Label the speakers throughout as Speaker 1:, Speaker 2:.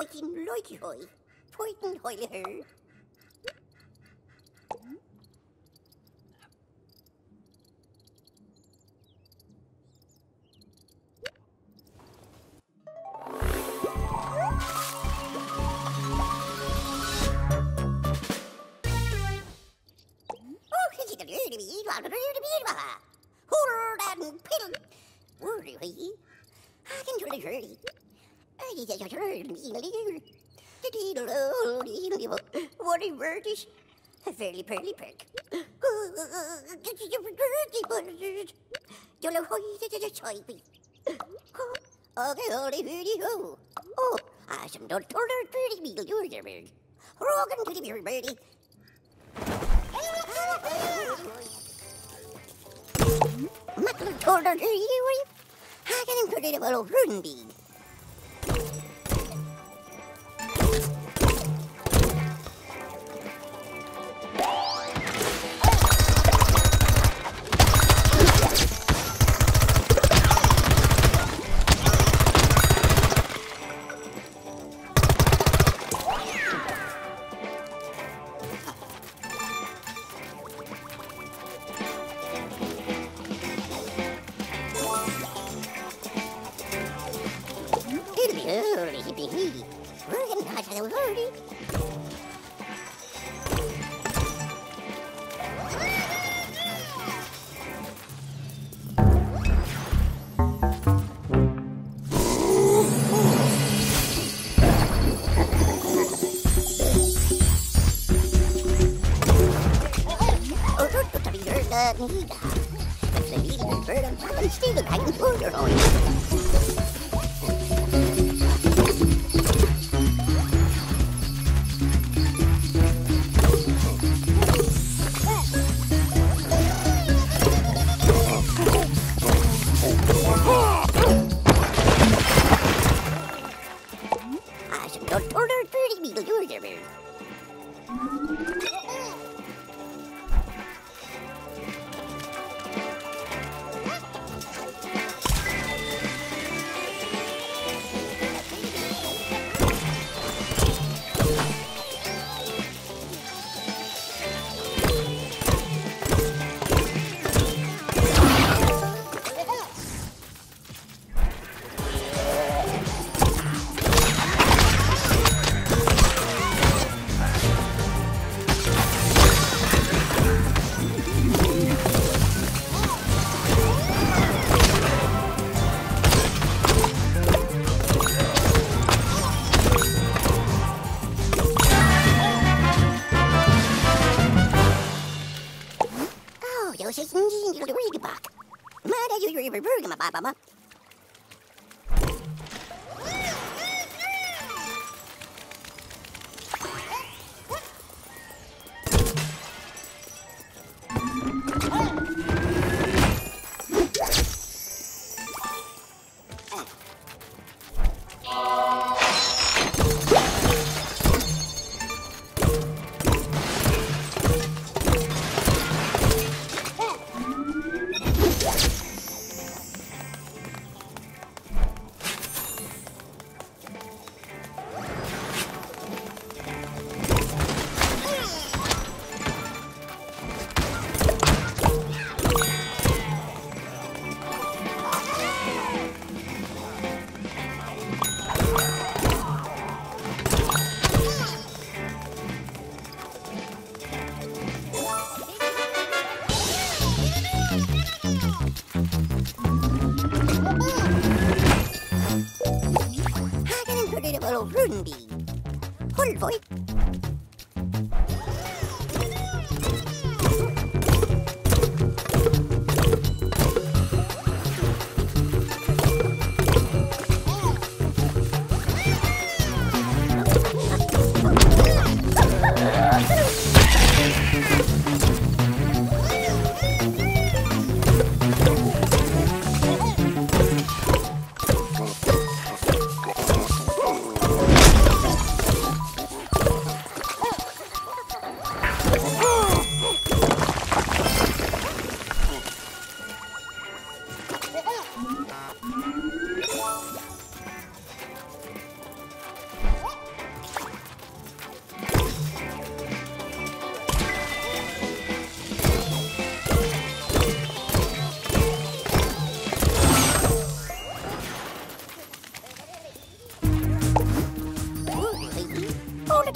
Speaker 1: Poitin loiki hoi. Poitin hoile her. Oh, kiki the lady be eat while the lady be eat while. Hold and piddle. Worry. I can do the hurry. Me a little. Oh, birdies. A fairly pearly perk. Okay, holy birdie ho. Oh, I some don't told her pretty meal, you're bird. Rogan the beer birdie. Makkel told her you. I can put it a rundy. It'll beer, bird, I'm fucking stealing, I can pull your own. I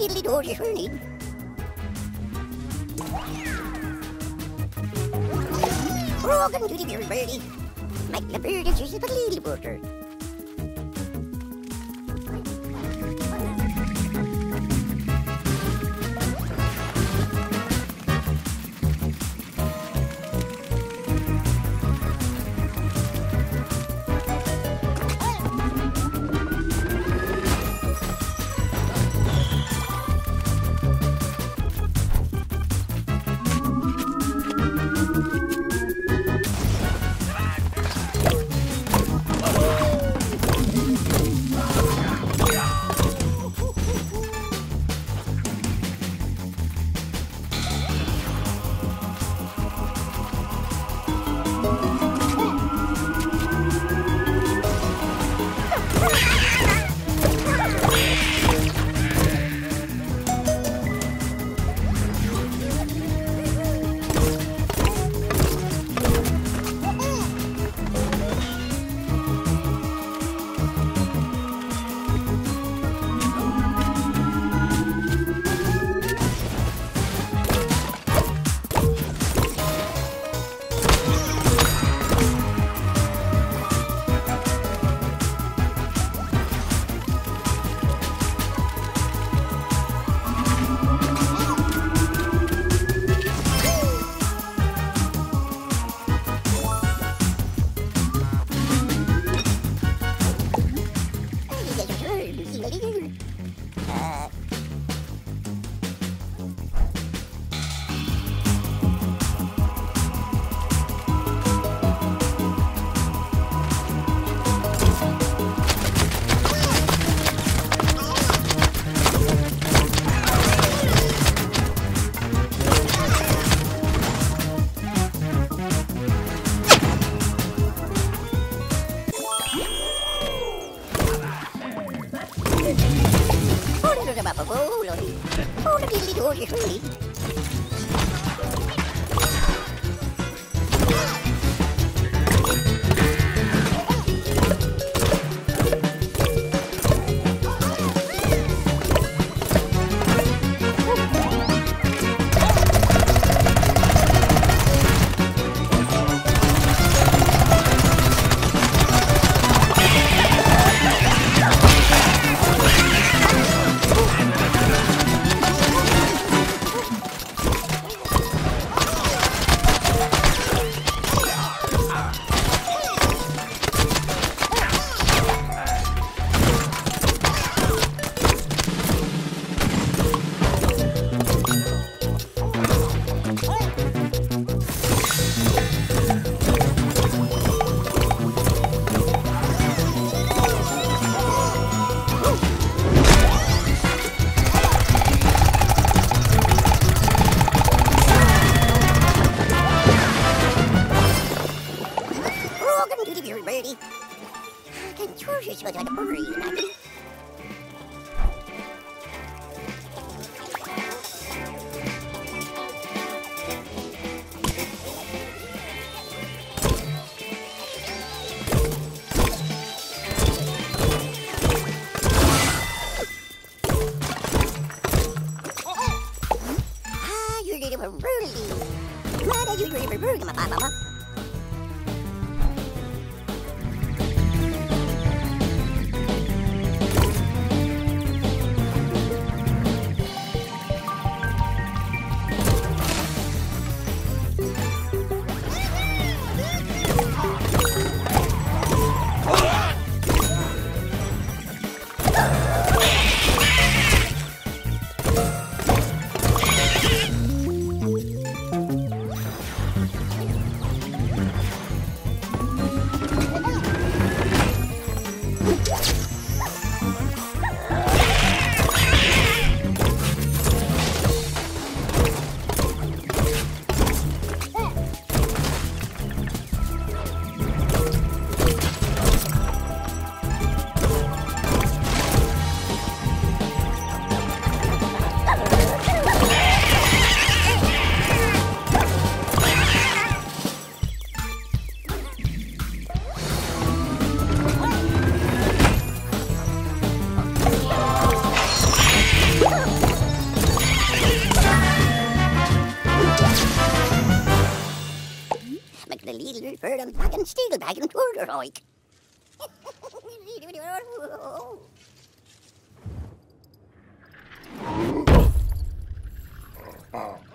Speaker 1: diddly do just hurry. Broken to the very birdie. Make the bird is just a little water. Birdie. Mother, you're little birdie, my mama. Little for them back and steal